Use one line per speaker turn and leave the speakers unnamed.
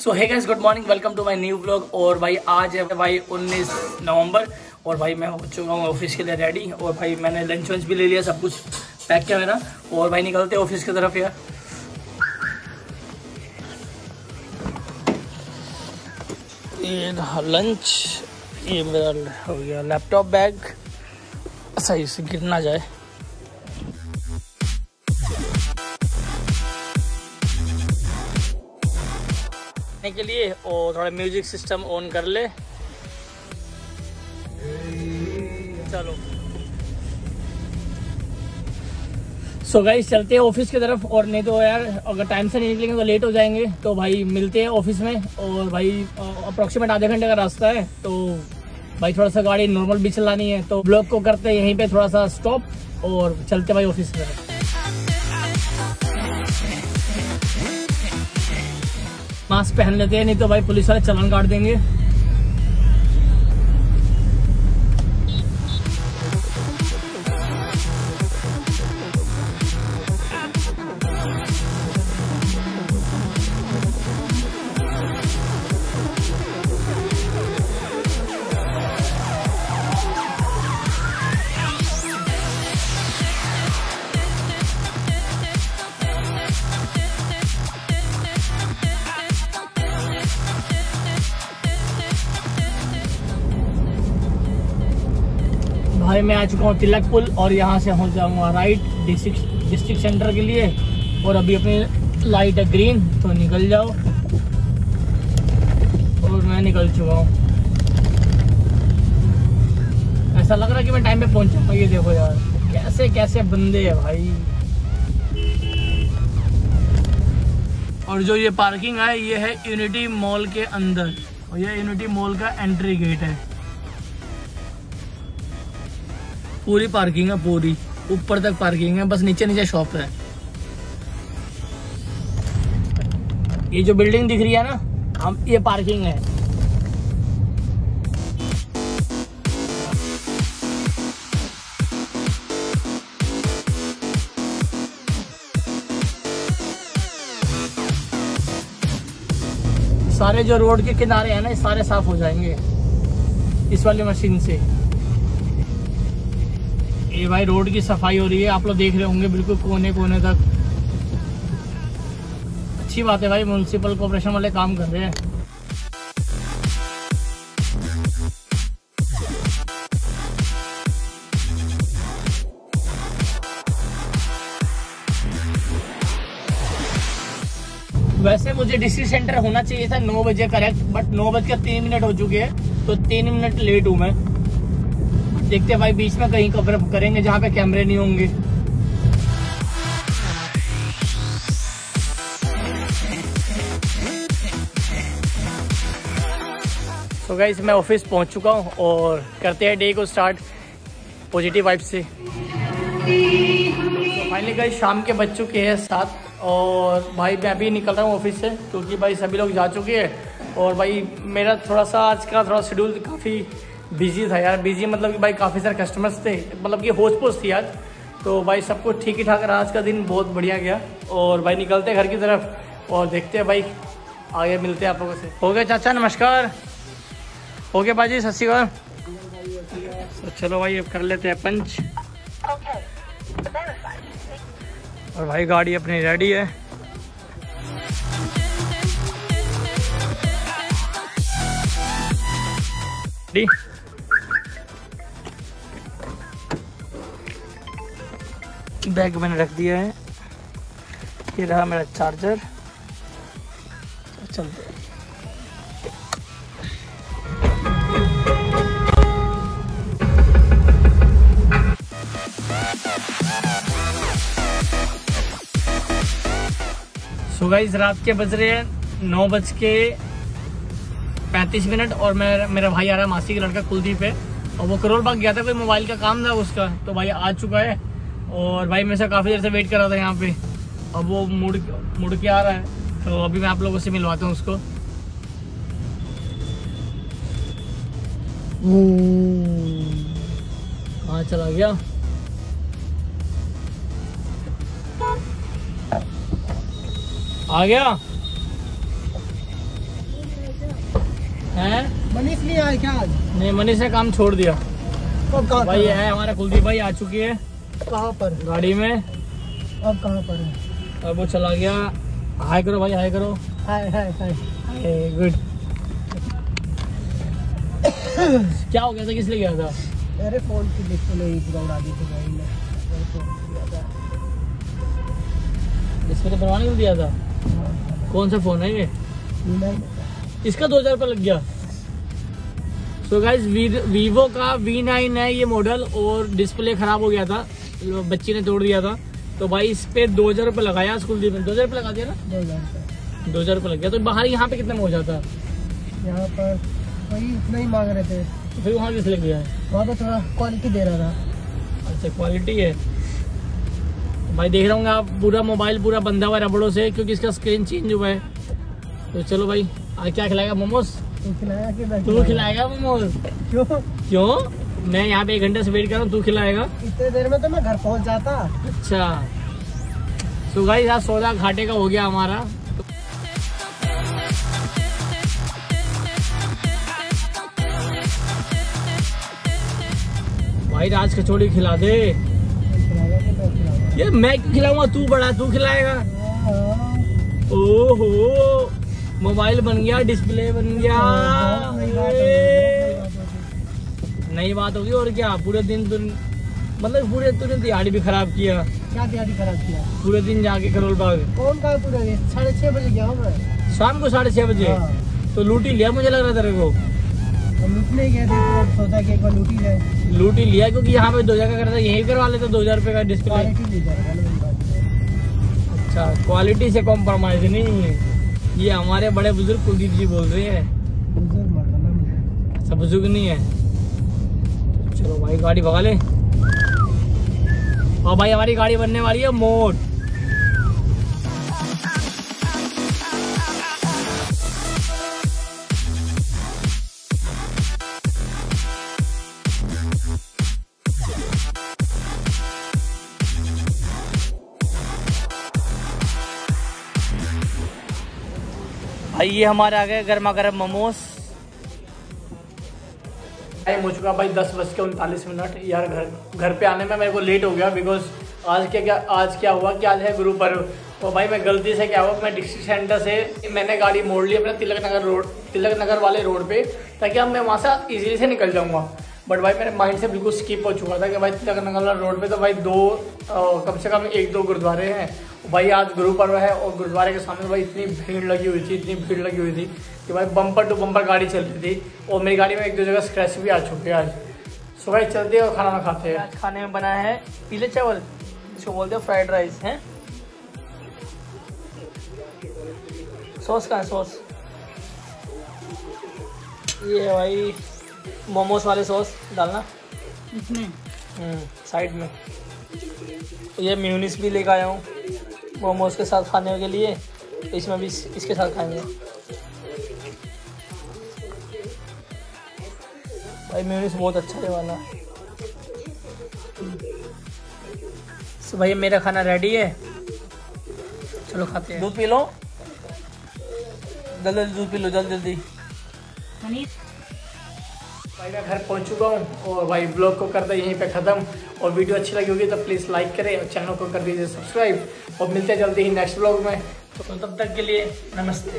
सो है guys good morning welcome to my new vlog और भाई, आज है भाई 19 नवंबर। और भाई, मैं हो चुका हूँ ऑफ़िस के लिए रेडी और भाई, मैंने लंच वंच भी ले लिया, सब कुछ पैक किया मेरा। और भाई, निकलते ऑफ़िस की तरफ़ यार। ये लंच ये मेरा हो गया लैपटॉप बैग सही से गिर ना जाए। के लिए और थोड़ा म्यूज़िक सिस्टम ऑन कर ले। चलो। सो so गाइस चलते हैं ऑफ़िस की तरफ़ और नहीं तो यार, अगर टाइम से नहीं निकलेंगे तो लेट हो जाएँगे। तो भाई, मिलते हैं ऑफ़िस में और भाई अप्रोक्सीमेट आधे घंटे का रास्ता है। तो भाई, थोड़ा सा गाड़ी नॉर्मल भी चलानी है। तो ब्लॉक को करते हैं यहीं पे थोड़ा सा स्टॉप और चलते भाई ऑफ़िस की तरफ़। मास्क पहन लेते हैं नहीं तो भाई पुलिस वाले चलान काट देंगे। भाई मैं आ चुका हूँ, तिलक पुल, और यहाँ से हो जाऊँगा राइट डिस्ट्रिक्ट सेंटर के लिए। और अभी अपनी लाइट है ग्रीन तो निकल जाओ। और मैं निकल चुका हूँ। ऐसा लग रहा है कि मैं टाइम पे पहुँचा ये देखो यार, कैसे कैसे बंदे हैं भाई। और जो ये पार्किंग है, ये है यूनिटी मॉल के अंदर। और ये यूनिटी मॉल का एंट्री गेट है। पूरी पार्किंग है, पूरी। ऊपर तक पार्किंग है, बस नीचे नीचे शॉप है। ये जो बिल्डिंग दिख रही है ना, हम, ये पार्किंग है। सारे जो रोड के किनारे हैं ना सारे साफ़ हो जाएँगे। इस वाली मशीन से। ये भाई रोड की सफ़ाई हो रही है, आप लोग देख रहे होंगे बिल्कुल कोने कोने तक। अच्छी बात है भाई म्यूनसिपल कॉर्पोरेशन वाले काम कर रहे हैं। वैसे मुझे डिस्ट्रिक्ट सेंटर होना चाहिए था नौ बजे करेक्ट बट नौ बज के तीन मिनट हो चुके हैं तो तीन मिनट लेट हूँ मैं। देखते भाई, बीच में कहीं कवर करेंगे जहाँ पे कैमरे नहीं होंगे। तो गाइस मैं ऑफ़िस पहुँच चुका हूँ और करते हैं डे को स्टार्ट पॉजिटिव वाइब से। फाइनली गाइस शाम के बज चुके हैं सात और भाई, मैं अभी निकल रहा हूँ ऑफ़िस से क्योंकि भाई सभी लोग जा चुके हैं। और भाई, मेरा थोड़ा सा आज का थोड़ा शेड्यूल काफ़ी बिज़ी था यार, बिज़ी मतलब कि भाई काफ़ी सारे कस्टमर्स थे मतलब कि होश पोस थी आज तो भाई सब कुछ ठीक ही ठाक रहा, आज का दिन बहुत बढ़िया गया। और भाई निकलते घर की तरफ़ और देखते हैं भाई, आगे मिलते हैं आप लोगों से। हो गया चाचा, नमस्कार। हो गया भाजी सत श्रीकाल। तो चलो भाई, अब कर लेते हैं पंच। और भाई गाड़ी अपनी रेडी है। डी बैग मैंने रख दिया है। ये रहा मेरा चार्जर चलते सो गाइस रात के बज रहे हैं, नौ बज के पैंतीस मिनट और मैं, मेरा भाई आ रहा है, मासी का लड़का कुलदीप है। और वो करोल बाग गया था, कोई मोबाइल का काम था उसका तो भाई आ चुका है। और भाई मेरे से काफ़ी देर से वेट कर रहा था यहाँ पे। अब वो मुड़ मुड़ के आ रहा है। तो अभी मैं आप लोगों से मिलवाता हूँ उसको। कहाँ चला गया? आ गया? हैं?
मनीष नहीं आए क्या आज?
नहीं मनीष ने काम छोड़ दिया। भाई है हमारा कुलदीप भाई आ चुकी है।
कहाँ पर?
गाड़ी में।
अब कहाँ पर है?
अब वो चला गया। हाय करो भाई हाय करो।
Hi hi hi.
गुड। क्या हो गया था? किस लिए गया था?
मेरे फ़ोन की डिस्प्ले ही पूरा उड़ा दी थी भाई ने। फ़ोन किया
तो बनवाने को दिया था। कौन सा फ़ोन है ये? इसका दो हज़ार रुपये लग गया। सो so गाइज़ वीवो का वी नाइन है ये मॉडल और डिस्प्ले खराब हो गया था। बच्ची ने तोड़ दिया था। तो भाई इस पे दो हज़ार रुपये लगाया स्कूल में। दो हज़ार रुपये लगा दिया ना?
दो हज़ार
दो हज़ार रुपये लग गया। तो बाहर यहाँ पे कितना में हो जाता?
यहाँ पर वही इतना ही मांग रहे थे।
तो फिर वहाँ किस लग गया? है
वहाँ पर थोड़ा क्वालिटी दे रहा था।
अच्छा क्वालिटी है। भाई देख रहा हूँ आप पूरा मोबाइल पूरा बंधा हुआ है रबड़ों से क्योंकि इसका स्क्रीन चेंज हुआ है। तो चलो भाई आज क्या खिलाएगा मोमोज?
तू खिलाया
तू खिलाएगा मोमोज?
क्यों?
क्यों? मैं यहाँ पे एक घंटे से वेट कर रहा हूँ तू खिलाएगा
इतने देर में तो मैं घर पहुँच जाता
अच्छा तो भाई आज सौदा घाटे का हो गया हमारा भाई राज कचौड़ी खिला दे ये मैं क्यों खिलाऊँगा तू बड़ा तू खिलाएगा
हाँ,
ओहो मोबाइल बन गया डिस्प्ले बन गया
नई बात होगी
और क्या पूरे दिन तुम मतलब पूरे तूने दिहाड़ी भी खराब किया।
क्या तैयारी खराब किया?
पूरे दिन जाके करोल बाग।
कौन कहा पूरा दिन साढ़े छह बजे गया मैं।
शाम को साढ़े छह बजे।
हाँ।
तो लूटी लिया मुझे लग रहा तेरे को।
लूटने गए थे तो सोचा कि एक बार लूटी जाए
लूट लिया क्योंकि यहाँ पे दो हज़ार का करता यही करवा लेते दो हज़ार रुपए का डिस्प्ले। अच्छा क्वालिटी से कॉम्प्रोमाइज नहीं है। ये हमारे बड़े बुज़ुर्ग कुलदीप जी बोल रहे हैं।
बुज़ुर्ग
अच्छा बुज़ुर्ग नहीं है। चलो भाई, गाड़ी भगा ले। और भाई, हमारी गाड़ी बनने वाली है मोट भाई, ये हमारे आ गए गर्मा गर्म मोमोज टाइम हो चुका भाई, दस बज के उनतालीस मिनट। यार, घर घर पे आने में मेरे को लेट हो गया बिकॉज़ आज क्या क्या, आज क्या हुआ? कि आज है गुरु पर्व? तो भाई, मैं गलती से क्या हुआ? मैं डिस्ट्रिक्ट सेंटर से मैंने गाड़ी मोड़ ली अपने तिलक नगर रोड तिलक नगर वाले रोड पे, ताकि अब मैं वहाँ से इजीली से निकल जाऊँगा। बट भाई, मेरे माइंड से बिल्कुल स्किप हो चुका था कि भाई, तिलक नगर वाला रोड पे तो भाई दो कम से कम एक दो गुरुद्वारे हैं। भाई, आज गुरु पर्व है और गुरुद्वारे के सामने भाई इतनी भीड़ लगी हुई थी, इतनी भीड़ लगी हुई थी कि भाई बम्पर टू बम्पर गाड़ी चल रही थी। और मेरी गाड़ी में एक दो जगह स्क्रैच भी आ चुके हैं आज। सो भाई चलते हैं और खाना ना खाते हैं। आज खाने में बना है पीले चावल इसको बोलते हैं फ्राइड राइस हैं? सॉस कहाँ है सॉस ये है भाई मोमोज वाले सॉस डालना।
इसमें?
साइड में। ये म्यूनिस भी लेकर आया हूँ मोमोज के साथ खाने के लिए। इसमें भी इसके साथ खाएँगे। भाई म्यूनिस बहुत अच्छा है वाला तो भाई मेरा खाना रेडी है। चलो खाते हैं। दूध पी लो। जल्दी जल्दी दूध पी लो जल्दी जल्दी। भाई मैं घर पहुँच चुका हूँ और भाई ब्लॉग को करते यहीं पे ख़त्म। और वीडियो अच्छी लगी होगी तो प्लीज़ लाइक करें और चैनल को कर दीजिए सब्सक्राइब और मिलते हैं जल्दी ही नेक्स्ट ब्लॉग में। तो तब तक के लिए नमस्ते।